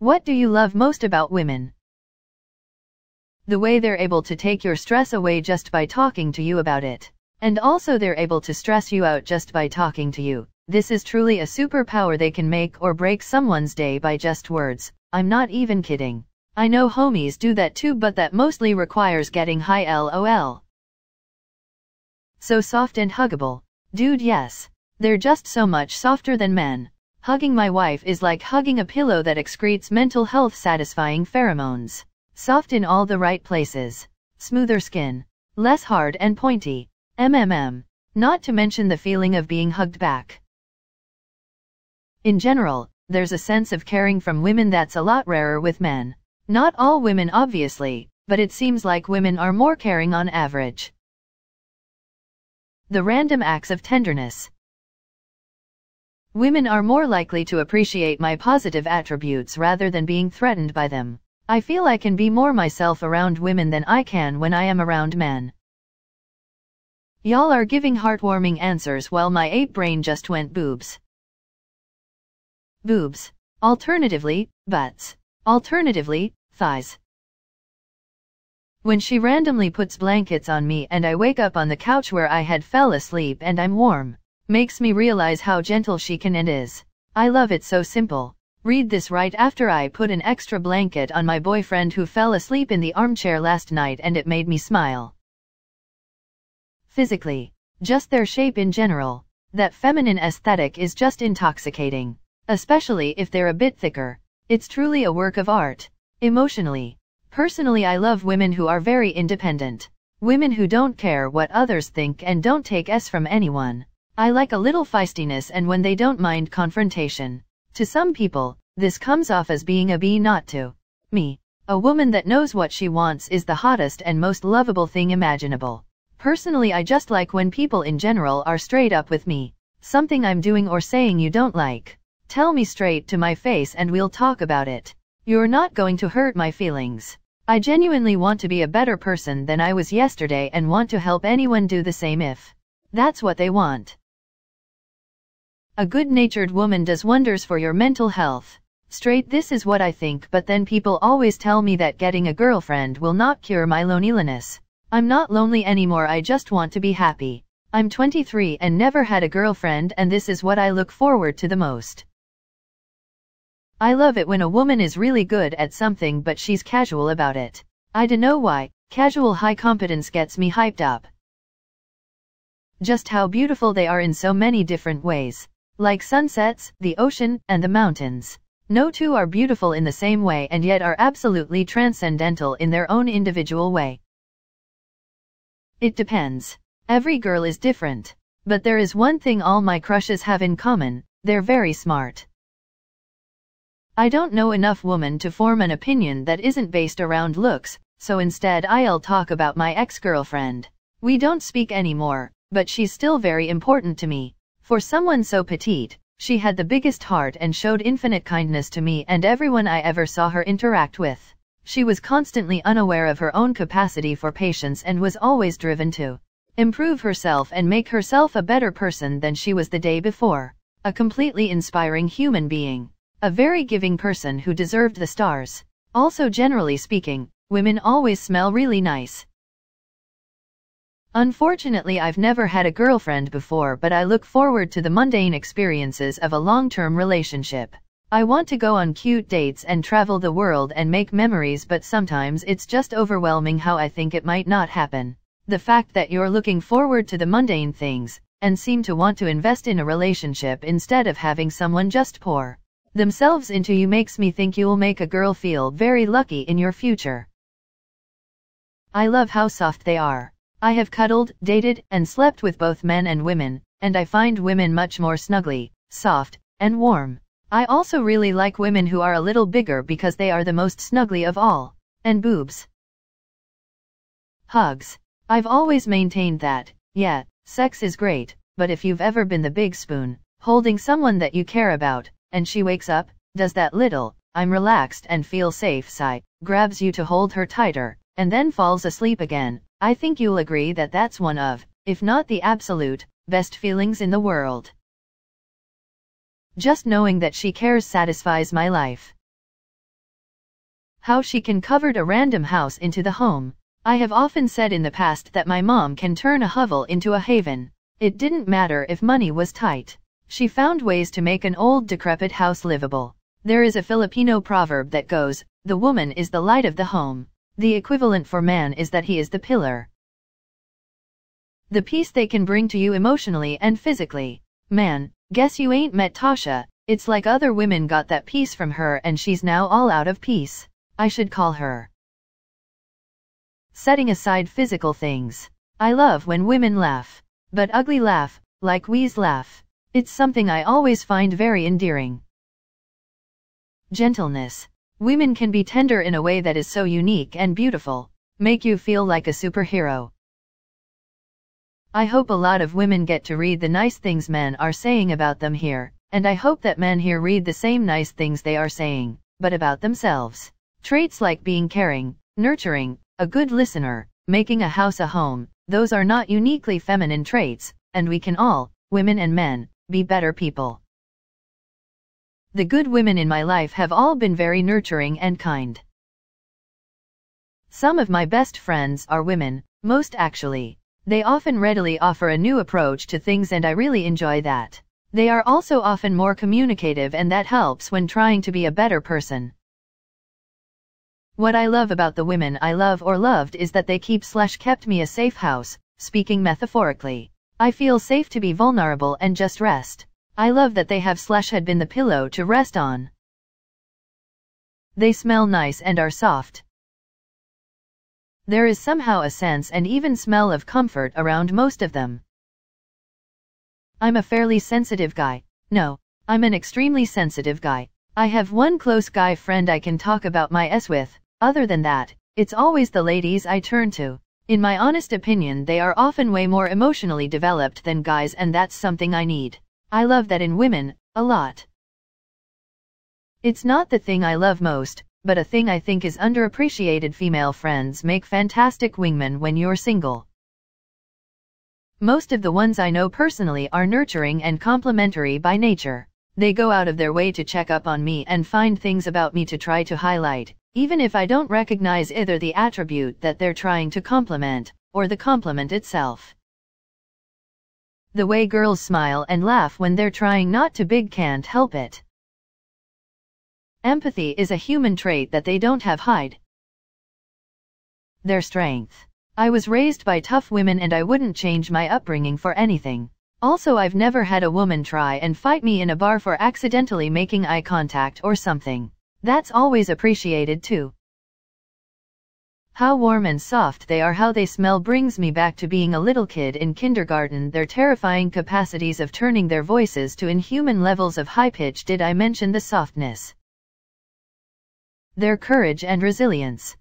What do you love most about women? The way they're able to take your stress away just by talking to you about it. And also they're able to stress you out just by talking to you. This is truly a superpower they can make or break someone's day by just words. I'm not even kidding. I know homies do that too but that mostly requires getting high lol. So soft and huggable. Dude yes. They're just so much softer than men. Hugging my wife is like hugging a pillow that excretes mental health satisfying pheromones. Soft in all the right places. Smoother skin. Less hard and pointy. MMM. Not to mention the feeling of being hugged back. In general, there's a sense of caring from women that's a lot rarer with men. Not all women obviously, but it seems like women are more caring on average. The random acts of tenderness. Women are more likely to appreciate my positive attributes rather than being threatened by them. I feel I can be more myself around women than I can when I am around men. Y'all are giving heartwarming answers while my ape brain just went boobs boobs, alternatively, butts, alternatively, thighs. When she randomly puts blankets on me and I wake up on the couch where I had fell asleep and I'm warm, makes me realize how gentle she can and is. I love it so simple. Read this right after I put an extra blanket on my boyfriend who fell asleep in the armchair last night and it made me smile. Physically, just their shape in general, that feminine aesthetic is just intoxicating especially if they're a bit thicker. It's truly a work of art. Emotionally. Personally I love women who are very independent. Women who don't care what others think and don't take S from anyone. I like a little feistiness and when they don't mind confrontation. To some people, this comes off as being a B not to. Me. A woman that knows what she wants is the hottest and most lovable thing imaginable. Personally I just like when people in general are straight up with me. Something I'm doing or saying you don't like. Tell me straight to my face and we'll talk about it. You're not going to hurt my feelings. I genuinely want to be a better person than I was yesterday and want to help anyone do the same if that's what they want. A good-natured woman does wonders for your mental health. Straight this is what I think but then people always tell me that getting a girlfriend will not cure my loneliness. I'm not lonely anymore I just want to be happy. I'm 23 and never had a girlfriend and this is what I look forward to the most. I love it when a woman is really good at something but she's casual about it. I dunno why, casual high competence gets me hyped up. Just how beautiful they are in so many different ways. Like sunsets, the ocean, and the mountains. No two are beautiful in the same way and yet are absolutely transcendental in their own individual way. It depends. Every girl is different. But there is one thing all my crushes have in common, they're very smart. I don't know enough woman to form an opinion that isn't based around looks, so instead I'll talk about my ex-girlfriend. We don't speak anymore, but she's still very important to me. For someone so petite, she had the biggest heart and showed infinite kindness to me and everyone I ever saw her interact with. She was constantly unaware of her own capacity for patience and was always driven to improve herself and make herself a better person than she was the day before. A completely inspiring human being. A very giving person who deserved the stars. Also generally speaking, women always smell really nice. Unfortunately I've never had a girlfriend before but I look forward to the mundane experiences of a long-term relationship. I want to go on cute dates and travel the world and make memories but sometimes it's just overwhelming how I think it might not happen. The fact that you're looking forward to the mundane things, and seem to want to invest in a relationship instead of having someone just pour themselves into you makes me think you'll make a girl feel very lucky in your future. I love how soft they are. I have cuddled, dated, and slept with both men and women, and I find women much more snuggly, soft, and warm. I also really like women who are a little bigger because they are the most snuggly of all. And boobs. Hugs. I've always maintained that, yeah, sex is great, but if you've ever been the big spoon, holding someone that you care about, and she wakes up, does that little, I'm relaxed and feel safe sigh, grabs you to hold her tighter, and then falls asleep again. I think you'll agree that that's one of, if not the absolute, best feelings in the world. Just knowing that she cares satisfies my life. how she can convert a random house into the home. I have often said in the past that my mom can turn a hovel into a haven. It didn't matter if money was tight. She found ways to make an old decrepit house livable. There is a Filipino proverb that goes, the woman is the light of the home. The equivalent for man is that he is the pillar. The peace they can bring to you emotionally and physically. Man, guess you ain't met Tasha, it's like other women got that peace from her and she's now all out of peace. I should call her. Setting aside physical things. I love when women laugh. But ugly laugh, like we's laugh. It's something I always find very endearing. Gentleness. Women can be tender in a way that is so unique and beautiful, make you feel like a superhero. I hope a lot of women get to read the nice things men are saying about them here, and I hope that men here read the same nice things they are saying, but about themselves. Traits like being caring, nurturing, a good listener, making a house a home, those are not uniquely feminine traits, and we can all, women and men, be better people. The good women in my life have all been very nurturing and kind. Some of my best friends are women, most actually. They often readily offer a new approach to things and I really enjoy that. They are also often more communicative and that helps when trying to be a better person. What I love about the women I love or loved is that they keep slash kept me a safe house, speaking metaphorically. I feel safe to be vulnerable and just rest. I love that they have slash had been the pillow to rest on. They smell nice and are soft. There is somehow a sense and even smell of comfort around most of them. I'm a fairly sensitive guy. No, I'm an extremely sensitive guy. I have one close guy friend I can talk about my S with, other than that, it's always the ladies I turn to. In my honest opinion they are often way more emotionally developed than guys and that's something I need. I love that in women, a lot. It's not the thing I love most, but a thing I think is underappreciated female friends make fantastic wingmen when you're single. Most of the ones I know personally are nurturing and complimentary by nature. They go out of their way to check up on me and find things about me to try to highlight, even if I don't recognize either the attribute that they're trying to compliment, or the compliment itself. The way girls smile and laugh when they're trying not to big can't help it. Empathy is a human trait that they don't have hide. Their strength. I was raised by tough women and I wouldn't change my upbringing for anything. Also I've never had a woman try and fight me in a bar for accidentally making eye contact or something. That's always appreciated too. How warm and soft they are how they smell brings me back to being a little kid in kindergarten their terrifying capacities of turning their voices to inhuman levels of high pitch did I mention the softness. Their courage and resilience.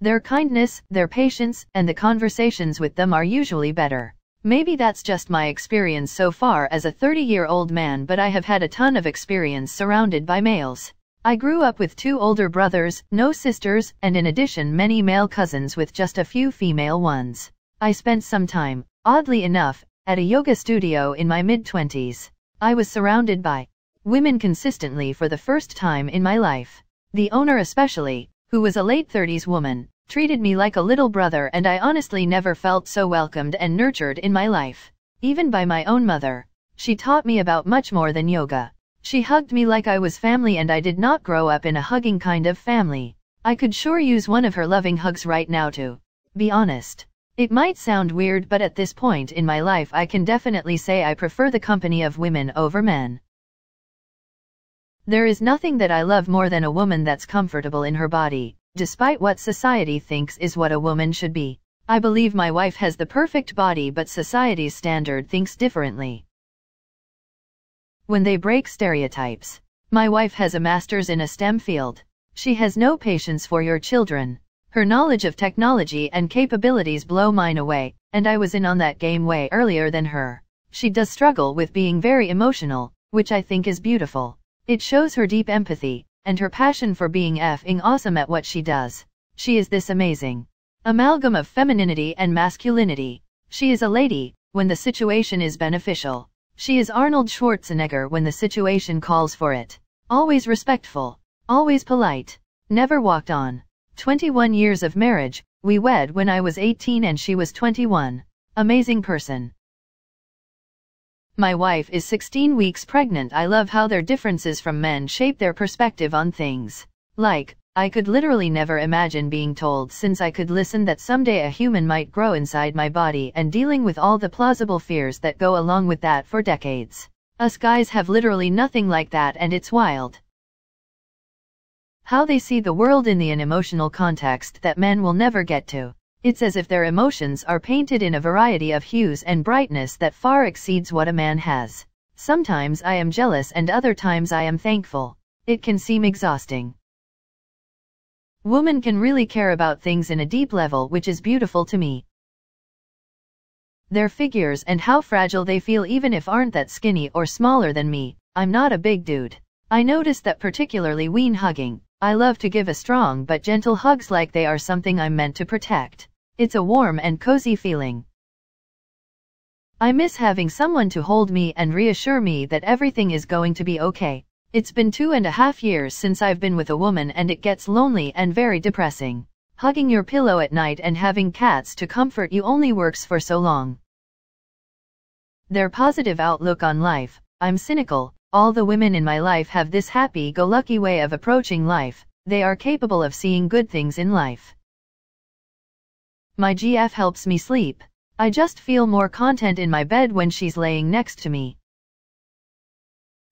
Their kindness, their patience, and the conversations with them are usually better. Maybe that's just my experience so far as a 30-year-old man but I have had a ton of experience surrounded by males. I grew up with two older brothers, no sisters, and in addition many male cousins with just a few female ones. I spent some time, oddly enough, at a yoga studio in my mid-twenties. I was surrounded by women consistently for the first time in my life. The owner especially, who was a late 30s woman, treated me like a little brother and I honestly never felt so welcomed and nurtured in my life. Even by my own mother. She taught me about much more than yoga. She hugged me like I was family and I did not grow up in a hugging kind of family. I could sure use one of her loving hugs right now to be honest. It might sound weird but at this point in my life I can definitely say I prefer the company of women over men. There is nothing that I love more than a woman that's comfortable in her body, Despite what society thinks is what a woman should be, I believe my wife has the perfect body but society's standard thinks differently. When they break stereotypes. My wife has a master's in a STEM field. She has no patience for your children. Her knowledge of technology and capabilities blow mine away, and I was in on that game way earlier than her. She does struggle with being very emotional, which I think is beautiful. It shows her deep empathy, and her passion for being effing awesome at what she does. She is this amazing amalgam of femininity and masculinity. She is a lady, when the situation is beneficial. She is Arnold Schwarzenegger when the situation calls for it. Always respectful. Always polite. Never walked on. 21 years of marriage, we wed when I was 18 and she was 21. Amazing person. My wife is 16 weeks pregnant. I love how their differences from men shape their perspective on things. Like, I could literally never imagine being told since I could listen that someday a human might grow inside my body and dealing with all the plausible fears that go along with that for decades. Us guys have literally nothing like that and it's wild. How they see the world in the an emotional context that men will never get to. It's as if their emotions are painted in a variety of hues and brightness that far exceeds what a man has. Sometimes I am jealous and other times I am thankful. It can seem exhausting. Women can really care about things in a deep level which is beautiful to me. Their figures and how fragile they feel even if aren't that skinny or smaller than me, I'm not a big dude. I notice that particularly when hugging, I love to give a strong but gentle hugs like they are something I'm meant to protect. It's a warm and cozy feeling. I miss having someone to hold me and reassure me that everything is going to be okay. It's been two and a half years since I've been with a woman and it gets lonely and very depressing. Hugging your pillow at night and having cats to comfort you only works for so long. Their positive outlook on life, I'm cynical, all the women in my life have this happy-go-lucky way of approaching life, they are capable of seeing good things in life. My GF helps me sleep. I just feel more content in my bed when she's laying next to me.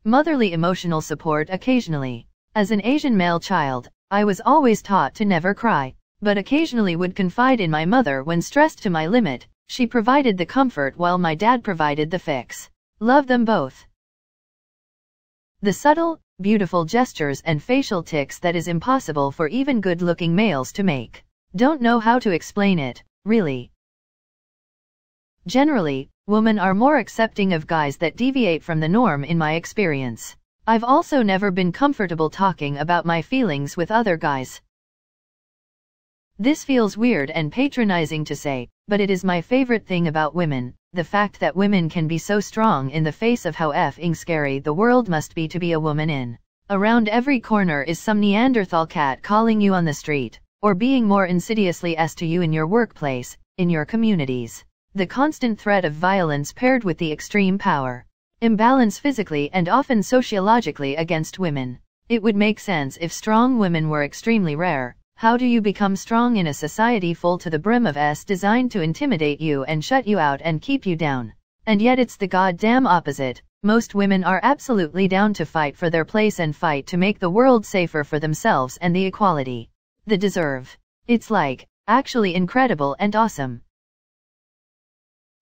Motherly emotional support occasionally. As an Asian male child, I was always taught to never cry, but occasionally would confide in my mother when stressed to my limit. She provided the comfort while my dad provided the fix. Love them both. The subtle, beautiful gestures and facial tics that is impossible for even good-looking males to make. Don't know how to explain it, really. Generally, women are more accepting of guys that deviate from the norm in my experience. I've also never been comfortable talking about my feelings with other guys. This feels weird and patronizing to say, but it is my favorite thing about women, the fact that women can be so strong in the face of how effing scary the world must be to be a woman in. Around every corner is some Neanderthal cat calling you on the street, or being more insidiously s to you in your workplace, in your communities the constant threat of violence paired with the extreme power imbalance physically and often sociologically against women. It would make sense if strong women were extremely rare. How do you become strong in a society full to the brim of S designed to intimidate you and shut you out and keep you down? And yet it's the goddamn opposite. Most women are absolutely down to fight for their place and fight to make the world safer for themselves and the equality they deserve. It's like, actually incredible and awesome.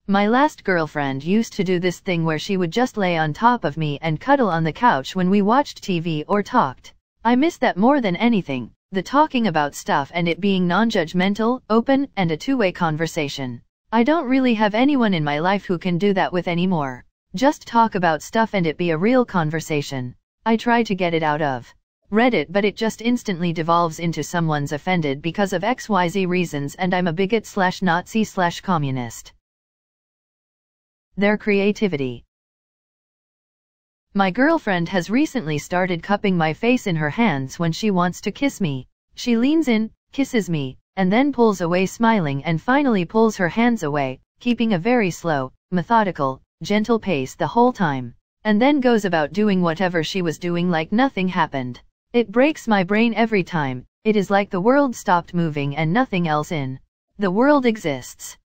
My last girlfriend used to do this thing where she would just lay on top of me and cuddle on the couch when we watched TV or talked. I miss that more than anything, the talking about stuff and it being non-judgmental, open, and a two-way conversation. I don't really have anyone in my life who can do that with anymore. Just talk about stuff and it be a real conversation. I try to get it out of Reddit but it just instantly devolves into someone's offended because of XYZ reasons and I'm a bigot slash Nazi slash communist their creativity. My girlfriend has recently started cupping my face in her hands when she wants to kiss me. She leans in, kisses me, and then pulls away smiling and finally pulls her hands away, keeping a very slow, methodical, gentle pace the whole time, and then goes about doing whatever she was doing like nothing happened. It breaks my brain every time, it is like the world stopped moving and nothing else in the world exists.